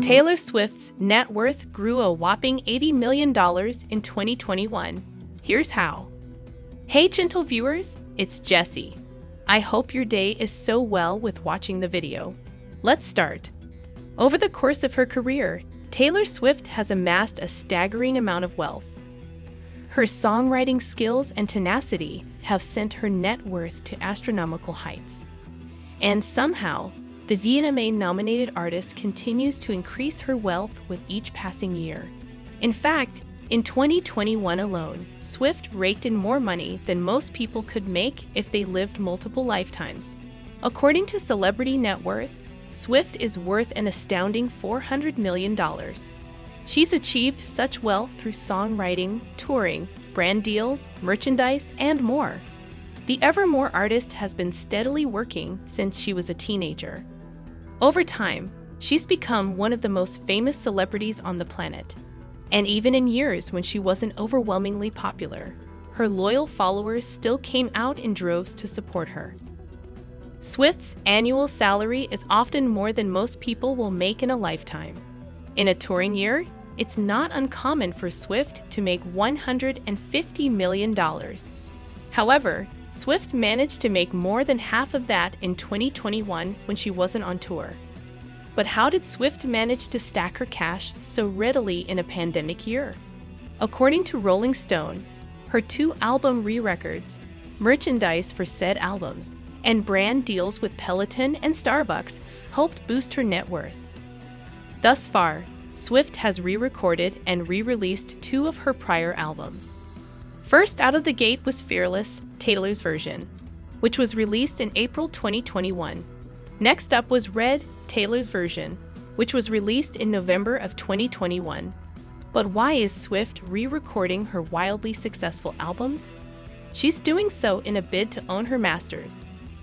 Taylor Swift's net worth grew a whopping $80 million in 2021. Here's how. Hey, gentle viewers, it's Jessy. I hope your day is so well with watching the video. Let's start. Over the course of her career, Taylor Swift has amassed a staggering amount of wealth. Her songwriting skills and tenacity have sent her net worth to astronomical heights. And somehow, the VMA nominated artist continues to increase her wealth with each passing year. In fact, in 2021 alone, Swift raked in more money than most people could make if they lived multiple lifetimes. According to Celebrity Net Worth, Swift is worth an astounding $400 million. She's achieved such wealth through songwriting, touring, brand deals, merchandise, and more. The Evermore artist has been steadily working since she was a teenager. Over time, she's become one of the most famous celebrities on the planet. And even in years when she wasn't overwhelmingly popular, her loyal followers still came out in droves to support her. Swift's annual salary is often more than most people will make in a lifetime. In a touring year, it's not uncommon for Swift to make $150 million. However, Swift managed to make more than half of that in 2021 when she wasn't on tour. But how did Swift manage to stack her cash so readily in a pandemic year? According to Rolling Stone, her two album re records, merchandise for said albums, and brand deals with Peloton and Starbucks helped boost her net worth. Thus far, Swift has re recorded and re released two of her prior albums. First out of the gate was Fearless, Taylor's version, which was released in April 2021. Next up was Red, Taylor's version, which was released in November of 2021. But why is Swift re recording her wildly successful albums? She's doing so in a bid to own her masters,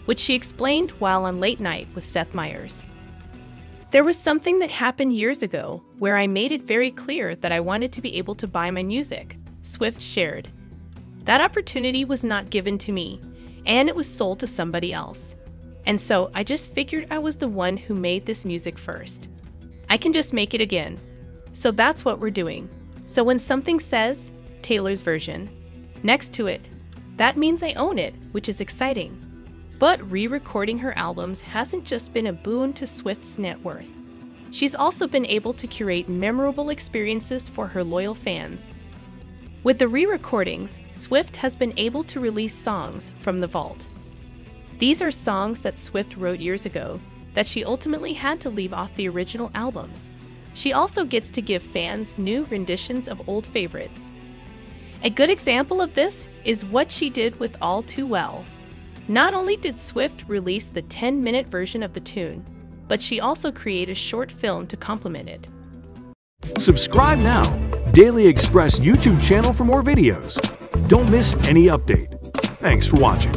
which she explained while on Late Night with Seth Meyers. There was something that happened years ago where I made it very clear that I wanted to be able to buy my music, Swift shared. That opportunity was not given to me, and it was sold to somebody else. And so I just figured I was the one who made this music first. I can just make it again. So that's what we're doing. So when something says Taylor's version next to it, that means I own it, which is exciting. But re recording her albums hasn't just been a boon to Swift's net worth. She's also been able to curate memorable experiences for her loyal fans. With the re recordings, Swift has been able to release songs from the vault. These are songs that Swift wrote years ago that she ultimately had to leave off the original albums. She also gets to give fans new renditions of old favorites. A good example of this is what she did with All Too Well. Not only did Swift release the 10 minute version of the tune, but she also created a short film to complement it. Subscribe now. Daily Express YouTube channel for more videos. Don't miss any update. Thanks for watching.